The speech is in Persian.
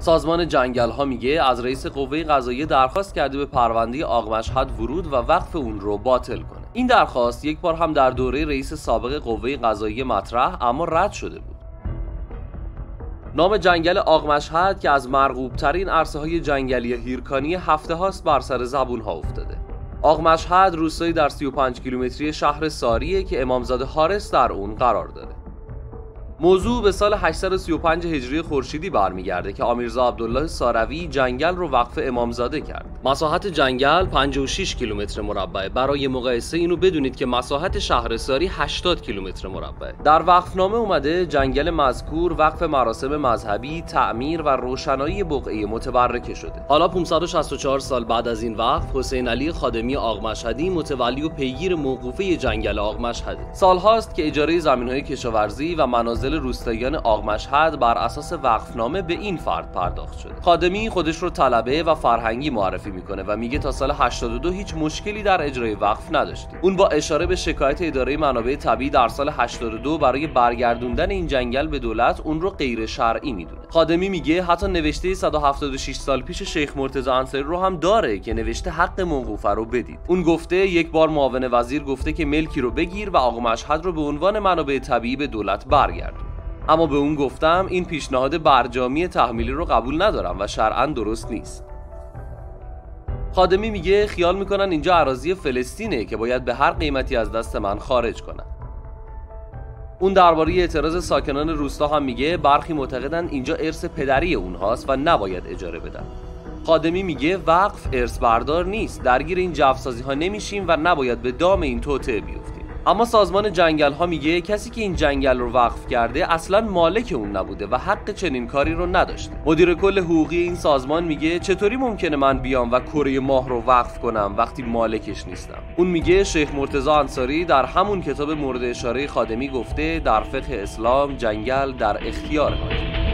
سازمان جنگل ها میگه از رئیس قوه قضاییه درخواست کرده به پرونده آق مشهد ورود و وقف اون رو باطل کنه. این درخواست یک بار هم در دوره رئیس سابق قوه قضاییه مطرح اما رد شده بود. نام جنگل آق مشهد که از مرغوب ترین عرصه های جنگلی هیرکانی هفته هاست بر سر زبون ها افتاده. آق مشهد روستایی در 35 کیلومتری شهر ساریه که امامزاده حارس در اون قرار داره. موضوع به سال 835 هجری خورشیدی برمیگرده که امیرزا عبدالله ساروی جنگل رو وقف امامزاده کرد. مساحت جنگل 56 کیلومتر مربع. برای مقایسه اینو بدونید که مساحت شهرساری 80 کیلومتر مربع. در وقفنامه اومده جنگل مذکور وقف مراسم مذهبی، تعمیر و روشنایی بقعه متبرکه شده. حالا 564 سال بعد از این وقف حسین علی خادمی آق مشهدی متولی و پیگیر موقوفه جنگل آق مشهده. سالهاست که اجاره زمینهای کشاورزی و منازل روستاییان آق مشهد بر اساس وقفنامه به این فرد پرداخت شده. خادمی خودش رو طلبه و فرهنگی معرفی می‌کنه و میگه تا سال 82 هیچ مشکلی در اجرای وقف نداشته. اون با اشاره به شکایت اداره منابع طبیعی در سال 82 برای برگردوندن این جنگل به دولت اون رو غیر شرعی می‌دونه. خادمی میگه حتی نوشته 176 سال پیش شیخ مرتضی انصاری رو هم داره که نوشته حق موقوفه رو بدید. اون گفته یک بار معاون وزیر گفته که ملکی رو بگیر و آقا رو به عنوان منابع طبیعی به دولت برگرد. اما به اون گفتم این پیشنهاد برجامی تحمیلی رو قبول ندارم و شرعا درست نیست. خادمی میگه خیال می‌کنن اینجا عراضی فلسطینه که باید به هر قیمتی از دست من خارج کنن. اون درباره اعتراض ساکنان روستا هم میگه برخی معتقدن اینجا ارث پدری اونهاست و نباید اجاره بدن. خادمی میگه وقف ارث بردار نیست درگیر این جفسازی ها نمیشیم و نباید به دام این توطعه بیفتیم. اما سازمان جنگل ها میگه کسی که این جنگل رو وقف کرده اصلا مالک اون نبوده و حق چنین کاری رو نداشته. مدیر کل حقوقی این سازمان میگه چطوری ممکنه من بیام و کره ماه رو وقف کنم وقتی مالکش نیستم؟ اون میگه شیخ مرتضی انصاری در همون کتاب مورد اشاره خادمی گفته در فقه اسلام جنگل در اختیار حاکم